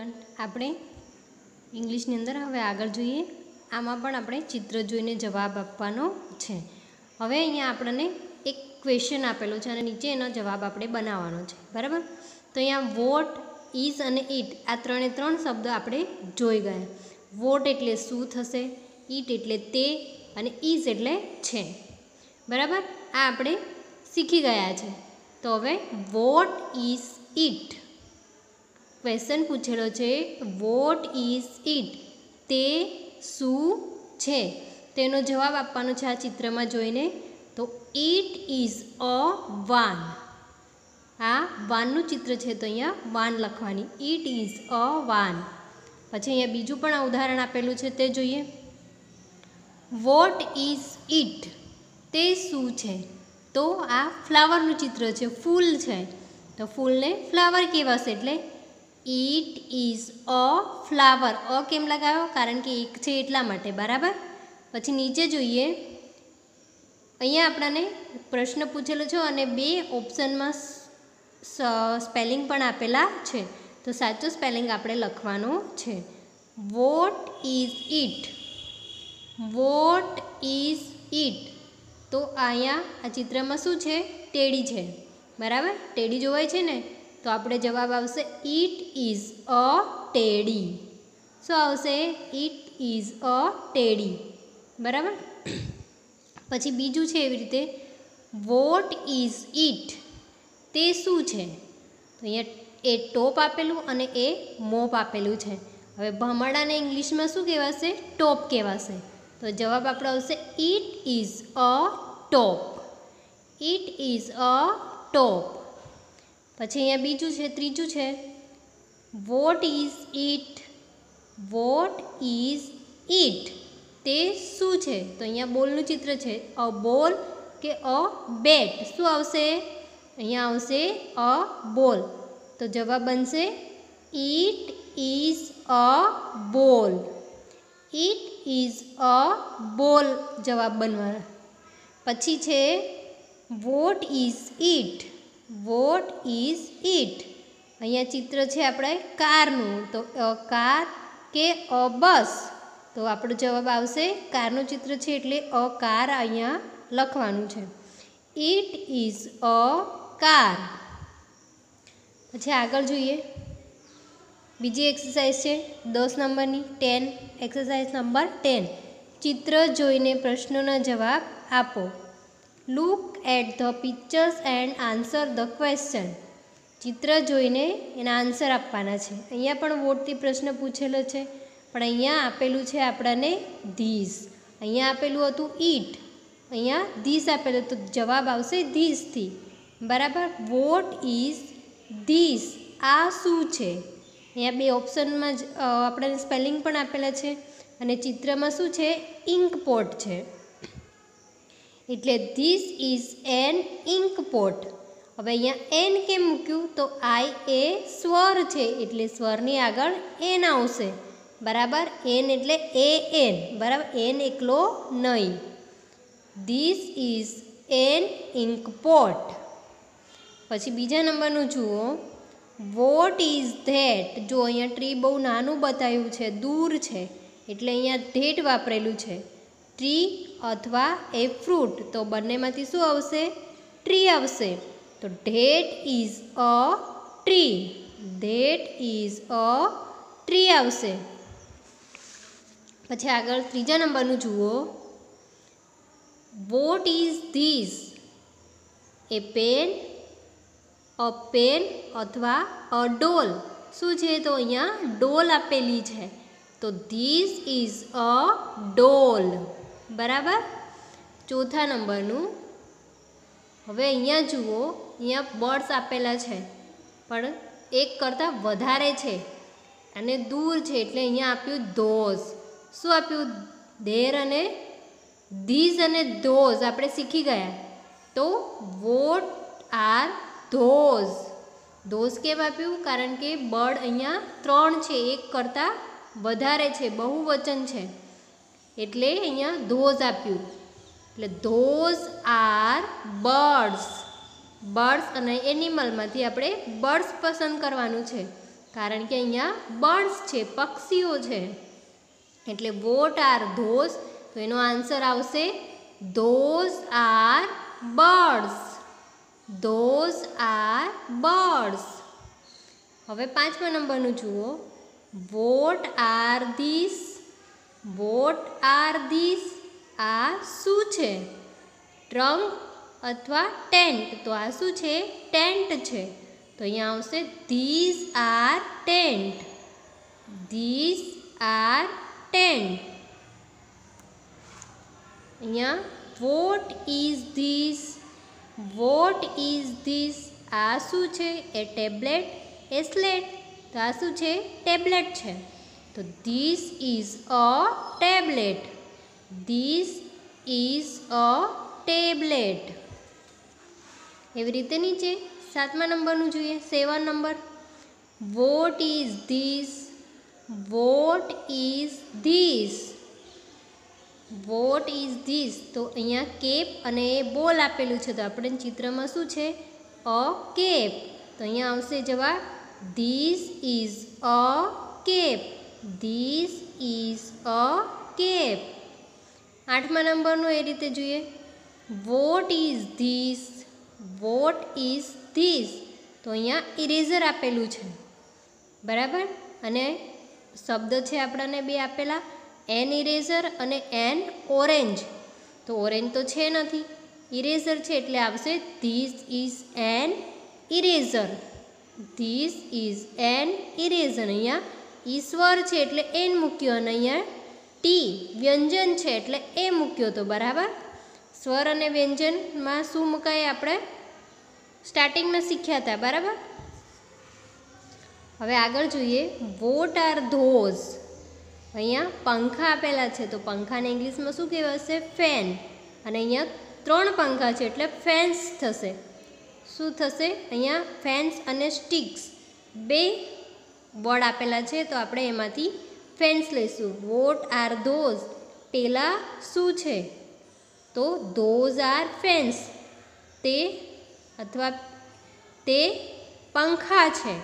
Student આપણે ઇંગ્લિશની અંદર હવે આગળ જોઈએ. આમાં પણ આપણે ચિત્ર જોઈને જવાબ આપવાનો છે. હવે અહીંયા આપણને એક ક્વેશ્ચન આપેલો છે અને નીચે એનો જવાબ આપણે બનાવવાનો છે. બરાબર? તો અહીંયા વોટ ઇઝ અને ઇટ આ ત્રણે ત્રણ શબ્દ આપણે જોઈ ગયા. વોટ એટલે શું થશે? ઇટ એટલે તે અને ઇઝ એટલે છે. બરાબર? આ આપણે શીખી ગયા છે. તો હવે વોટ ઇઝ ઇટ ક્વેશ્ચન પૂછેલો છે વોટ ઇઝ ઇટ તે શું છે? તેનો જવાબ આપવાનો છે આ ચિત્રમાં જોઈને. તો ઇટ ઇઝ અ વાન આ વાનનું ચિત્ર છે તો અહીંયા વાન લખવાની. ઇટ ઇઝ અ વાન પછી અહીંયા બીજું પણ ઉદાહરણ આપેલું છે તે જોઈએ. વોટ ઇઝ ઇટ તે શું છે? તો આ ફ્લાવરનું ચિત્ર છે, ફૂલ છે. તો ફૂલને ફ્લાવર કહેવાશે એટલે it is a flower a કેમ લગાવ્યો? કારણ કે એક છે એટલા માટે. બરાબર? પછી નીચે જોઈએ. અહીંયા આપણને પ્રશ્ન પૂછેલો છે અને બે ઓપ્શનમાં સ્પેલિંગ પણ આપેલા છે. તો સાચું સ્પેલિંગ આપણે લખવાનું છે. What is it what is it તો અહીંયા આ ચિત્રમાં શું છે? ટેડી છે. બરાબર? ટેડી જોવાય છે ને? તો આપણે જવાબ આવશે ઇટ ઇઝ અ ટેડી શું આવશે? ઇટ ઇઝ અ ટેડી બરાબર? પછી બીજું છે એવી રીતે વોટ ઇઝ ઇટ તે શું છે? તો અહીંયા એ ટોપ આપેલું અને એ મોપ આપેલું છે. હવે ભમરડાને ઇંગ્લિશમાં શું કહેવાશે? ટોપ કહેવાશે. તો જવાબ આપણો આવશે it is a top it is a top પછી અહીંયા બીજું છે, ત્રીજું છે what is it what is it તે શું છે? તો અહીંયા બોલનું ચિત્ર છે અ બોલ કે અ બેટ શું આવશે? અહીંયા આવશે અ બોલ તો જવાબ બનશે ઇટ ઇઝ અ બોલ ઇટ ઇઝ અ બોલ જવાબ બનવાનો પછી છે what is it what is it? અહીંયા ચિત્ર છે આપણે કારનું. તો, અ, કાર કે અ, બસ? તો આપણો જવાબ આવશે કારનું ચિત્ર છે એટલે અ, કાર અહીંયા લખવાનું છે. It is a car. પછી આગળ જોઈએ. બીજી એક્સરસાઇઝ છે. દસ નંબરની. ટેન. Exercise number ten. ચિત્ર જોઈને પ્રશ્નોના જવાબ આપો. Look at the pictures and answer the question ચિત્ર જોઈને એના આન્સર આપવાના છે. અહીંયા પણ વોટથી પ્રશ્ન પૂછેલો છે. પણ અહીંયા આપેલું છે આપણને ધીસ અહીંયા આપેલું હતું ઈટ અહીંયા ધીસ આપેલું તો જવાબ આવશે ધીસથી બરાબર? વોટ ઇઝ ધીસ આ શું છે? અહીંયા બે ઓપ્શનમાં જ આપણને સ્પેલિંગ પણ આપેલા છે. અને ચિત્રમાં શું છે? ઇન્ક પોટ છે. એટલે this is an ink pot હવે અહીંયા એન કેમ મૂક્યું? તો આઈ એ સ્વર છે, એટલે સ્વરની આગળ એન આવશે. બરાબર? એન એટલે એ એન બરાબર? એન એકલો નહીં. This is an ink pot પછી બીજા નંબરનું જુઓ. વોટ ઇઝ ધેટ જો અહીંયા ટ્રી બહુ નાનું બતાવ્યું છે, દૂર છે, એટલે અહીંયા ધેટ વાપરેલું છે. ટ્રી અથવા એ ફ્રૂટ. તો બંનેમાંથી શું આવશે? ટ્રી આવશે. તો that is a tree. That is a tree આવશે. પછી આગળ ત્રીજા નંબરનું જુઓ. What is this? A pen, a pen અથવા અ ડોલ. શું છે? તો અહીંયા ડોલ આપેલી છે. તો ધીસ ઇઝ અ ડોલ. બરાબર? ચોથા નંબરનું. હવે અહીંયા જુઓ, અહીંયા બર્ડ્સ આપેલા છે, પણ એક કરતાં વધારે છે અને દૂર છે એટલે અહીંયા આપ્યું ધોઝ. શું આપ્યું? ધેર અને ધીઝ અને ધોઝ, આપણે શીખી ગયા. તો વોટ આર ધોઝ? ધોઝ કેમ આપ્યું? કારણ કે બર્ડ અહીંયા ત્રણ છે, એક કરતાં વધારે છે, બહુવચન છે. એટલે અહીંયા ધોઝ આપ્યું. એટલે ધોઝ આર બર્ડ્સ. બર્ડ્સ અને એનિમલમાંથી આપણે બર્ડ્સ પસંદ કરવાનું છે. કારણ કે અહીંયા બર્ડ્સ છે, પક્ષીઓ છે. એટલે વોટ આર ધોઝ તો એનો આન્સર આવશે those are birds. Those are birds. હવે પાંચમા નંબરનું જુઓ. What are this what are this? આ શું છે? ટ્રંક અથવા ટેન્ટ? તો આ શું છે? ટેન્ટ છે. તો અહીંયા આવશે, this are tent. This are tent. અહીંયા, what is this? What is this? આ શું છે? A tablet? A slate. તો આ શું છે? ટેબ્લેટ છે. તો this is a tablet. This is a tablet. એવી રીતે નીચે સાતમા નંબરનું જોઈએ, seven number. What is this? What is this? What is this? તો અહીંયા કેપ અને બોલ આપેલું છે, તો આપણે ચિત્રમાં શું છે? A cap. તો અહીંયા આવશે જવાબ, this is a cap. This is a cap આઠમા નંબરનું એ રીતે જોઈએ. What is this what is this તો અહીંયા ઇરેઝર આપેલું છે. બરાબર? અને શબ્દ છે આપણાને બે આપેલા. એન ઇરેઝર અને એન ઓરેન્જ તો ઓરેન્જ તો છે નથી. ઇરેઝર છે એટલે આવશે this is an eraser this is an eraser અહીંયા ઈશ્વર છે એટલે એન મૂક્યો અને અહીંયા ટી વ્યંજન છે એટલે એ મૂક્યો તો બરાબર. સ્વર અને વ્યંજનમાં શું મુકાય આપણે? સ્ટાર્ટિંગમાં શીખ્યા હતા, બરાબર? હવે આગળ જોઈએ. What are those? અહીંયા પંખા આપેલા છે, તો પંખાને ઇંગ્લિશમાં શું કહેવાશે ફેન. અને અહીંયા ત્રણ પંખા છે, એટલે ફેન્સ થશે. શું થશે? અહીંયા ફેન્સ અને સ્ટિક્સ. બે વર્ડ આપેલા છે, તો આપણે એમાંથી ફેન્સ લઈશું. What are those? પેલા શું છે? તો ધોઝ આર ફેન્સ. તે અથવા તે પંખા છે.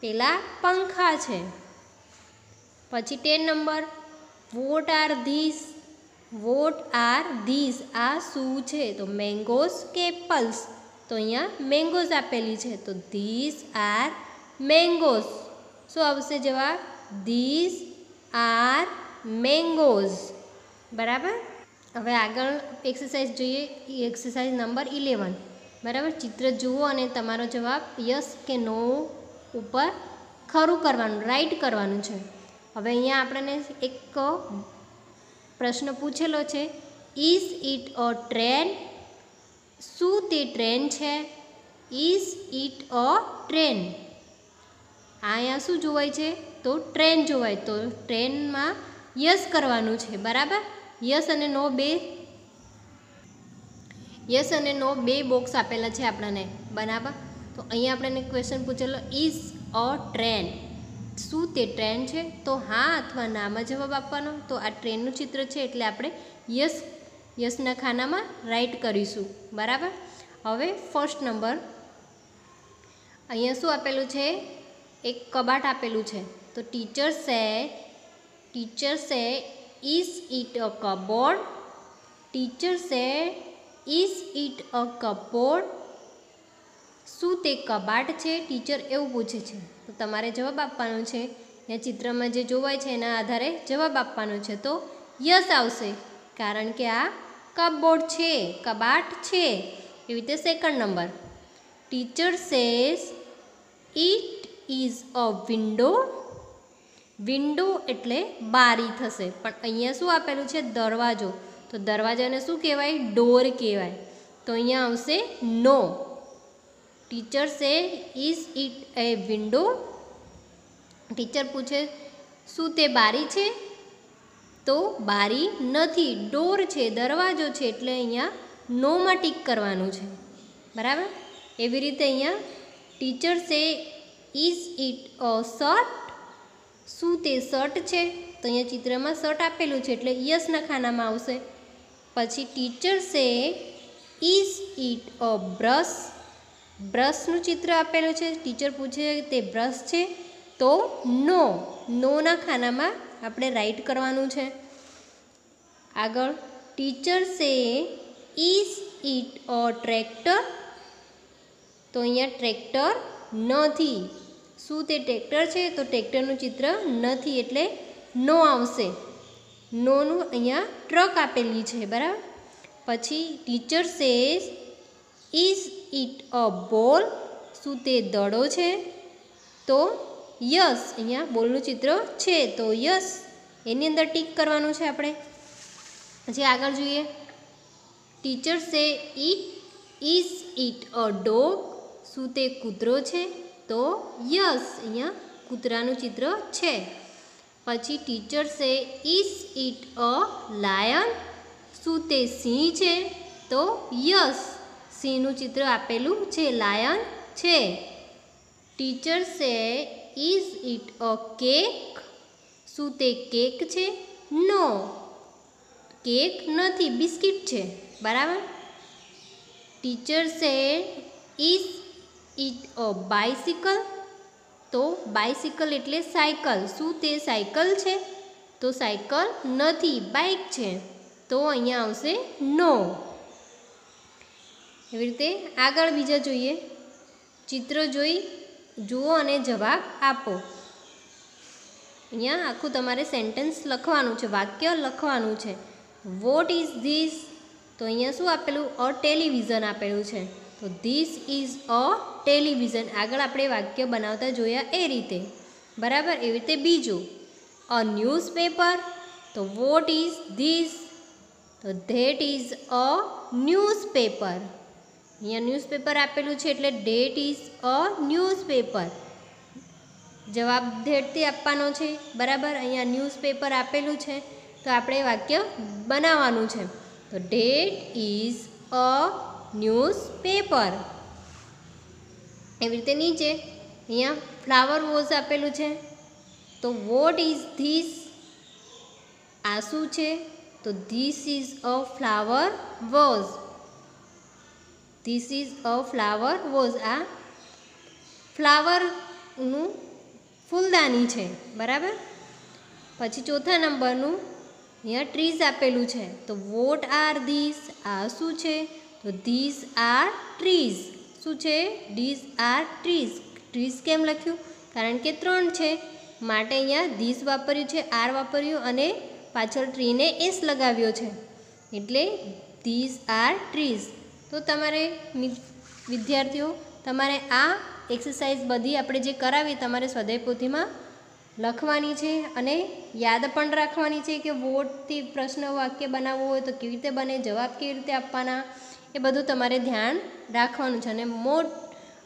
પેલા પંખા છે. પછી ten number. What are this? What are this? આ શું છે? તો મેંગોઝ કે પલ્સ? તો અહીંયા મેંગોઝ આપેલી છે. તો ધીસ આર મેંગોઝ. શું આવશે જવાબ? ધીસ આર મેંગોઝ બરાબર? હવે આગળ એક્સરસાઇઝ જોઈએ. એક્સરસાઇઝ નંબર ઇલેવન બરાબર? ચિત્ર જુઓ અને તમારો જવાબ યસ કે નો ઉપર ખરું કરવાનું રાઈટ કરવાનું છે. હવે અહીંયા આપણને એક પ્રશ્ન પૂછેલો છે. ઇઝ ઇટ અ ટ્રેન શું તે ટ્રેન છે? ઇઝ ઇટ અ ટ્રેન અહીંયા શું જોવાય છે? તો ટ્રેન જોવાય. તો ટ્રેનમાં યસ કરવાનું છે, બરાબર? યસ અને નો બે યસ અને નો બે બોક્સ આપેલા છે આપણને, બરાબર? તો અહીંયા આપણને ક્વેશ્ચન પૂછેલો ઇઝ અ ટ્રેન શું તે ટ્રેન છે? તો હા અથવા નામાં જવાબ આપવાનો. તો આ ટ્રેનનું ચિત્ર છે એટલે આપણે યસ, યસના ખાનામાં રાઈટ કરીશું, બરાબર? હવે ફર્સ્ટ નંબર અહીંયા શું આપેલું છે? એક કબાટ આપેલું છે. તો teacher say teacher say is it a cupboard teacher say is it a cupboard શું તે કબાટ છે? ટીચર એવું પૂછે છે. તો તમારે જવાબ આપવાનો છે. ત્યાં ચિત્રમાં જે જોવાય છે એના આધારે જવાબ આપવાનો છે. તો યસ આવશે. કારણ કે આ કપબોર્ડ છે. કબાટ છે. એવી રીતે second number teacher says it is a window window એટલે બારી થશે. પણ અહીંયા શું આપેલું છે? દરવાજો. તો દરવાજાને શું કહેવાય? ડોર કહેવાય. તો અહીંયા આવશે no teacher say is it a window teacher પૂછે, શું તે બારી છે? તો બારી નથી. ડોર છે, દરવાજો છે, એટલે અહીંયા નોમાં ટીક કરવાનું છે. બરાબર? એવી રીતે અહીંયા teacher say is it a shirt શું તે શર્ટ છે? તો અહીંયા ચિત્રમાં શર્ટ આપેલું છે એટલે યસના ખાનામાં આવશે. પછી teacher say is it a brush બ્રશનું ચિત્ર આપેલું છે. ટીચર પૂછે, તે બ્રશ છે? તો નો નોના ખાનામાં આપણે રાઈટ કરવાનું છે. આગળ teacher say is it a tractor તો અહીંયા ટ્રેક્ટર નથી. શું તે ટ્રેક્ટર છે? તો ટ્રેક્ટરનું ચિત્ર નથી એટલે નો આવશે. નોનું અહીંયા ટ્રક આપેલી છે, બરાબર? પછી teacher says, is it a ball? શું તે દડો છે? તો યસ, અહીંયા બોલનું ચિત્ર છે. તો યસ, એની અંદર ટીક કરવાનું છે આપણે. પછી આગળ જોઈએ. Teacher say it is it a dog? શું તે કૂતરો છે? તો યસ, અહીંયા કૂતરાનું ચિત્ર છે. પછી teacher is it a lion શું તે સિંહ છે? તો યસ, સિંહનું ચિત્ર આપેલું છે લાયન છે. Teacher say is it a cake શું તે કેક છે? નો કેક નથી બિસ્કિટ છે. બરાબર? Teacher say is it a bicycle તો બાયસિકલ એટલે સાયકલ. શું તે સાયકલ છે? તો સાયકલ નથી બાઇક છે. તો અહીંયા આવશે નો એવી રીતે આગળ બીજા જોઈએ. ચિત્ર જોઈ, જુઓ અને જવાબ આપો. અહીંયા આખું તમારે સેન્ટેન્સ લખવાનું છે, વાક્ય લખવાનું છે. વોટ ઇઝ ધીસ તો અહીંયા શું આપેલું? અ ટેલિવિઝન આપેલું છે. તો ધીસ ઇઝ અ ટેલિવિઝન આગળ આપણે વાક્ય બનાવતા જોયા એ રીતે. બરાબર? એવી રીતે બીજું. અ ન્યૂઝપેપર તો વોટ ઇઝ ધીસ તો ધેટ ઇઝ અ ન્યૂઝપેપર અહીંયા ન્યૂઝપેપર આપેલું છે એટલે ડેટ ઇઝ અ ન્યૂઝપેપર જવાબ ધેટથી આપવાનો છે. બરાબર? અહીંયા ન્યૂઝપેપર આપેલું છે. તો આપણે વાક્ય બનાવવાનું છે. તો ડેટ ઇઝ અ ન્યૂઝપેપર. એવી રીતે નીચે અહીંયા ફ્લાવર વોઝ આપેલું છે. તો વોટ ઇઝ ધીસ? આ શું છે? તો this is a flower vase. This is a flower vase. આ ફ્લાવરનું ફૂલદાની છે. બરાબર? પછી ચોથા નંબરનું અહીંયા ટ્રીઝ આપેલું છે. તો વોટ આર ધીસ? આ શું છે? તો ધીસ આર ટ્રીઝ શું છે? ધીઝ આર ટ્રીઝ ટ્રીઝ કેમ લખ્યું? કારણ કે ત્રણ છે. માટે અહીંયા ધીસ વાપર્યું છે આર વાપર્યું અને પાછળ ટ્રીને એસ લગાવ્યો છે. એટલે ધીસ આર ટ્રીઝ તો તમારે વિદ્યાર્થીઓ, તમારે આ એક્સરસાઇઝ બધી આપણે જે કરાવી તમારે સ્વાધ્યાય પોથીમાં લખવાની છે અને યાદ પણ રાખવાની છે કે વોટથી પ્રશ્ન વાક્ય બનાવવું હોય તો કેવી રીતે બને, જવાબ કેવી રીતે આપવાના એ બધું તમારે ધ્યાન રાખવાનું છે. અને મોટ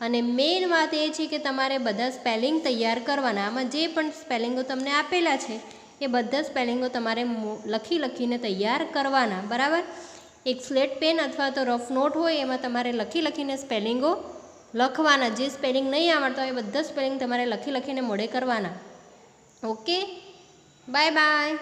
અને મેઇન વાત એ છે કે તમારે બધા સ્પેલિંગ તૈયાર કરવાના. આમાં જે પણ સ્પેલિંગો તમને આપેલા છે, એ બધા સ્પેલિંગો તમારે લખી લખીને તૈયાર કરવાના. બરાબર? એક સ્લેટ પેન અથવા તો રફ નોટ હોય, એમાં તમારે લખી લખીને સ્પેલિંગો લખવાના. જે સ્પેલિંગ નહીં આવડતા હોય, એ બધા સ્પેલિંગ તમારે લખી લખીને મોડે કરવાના. Okay bye bye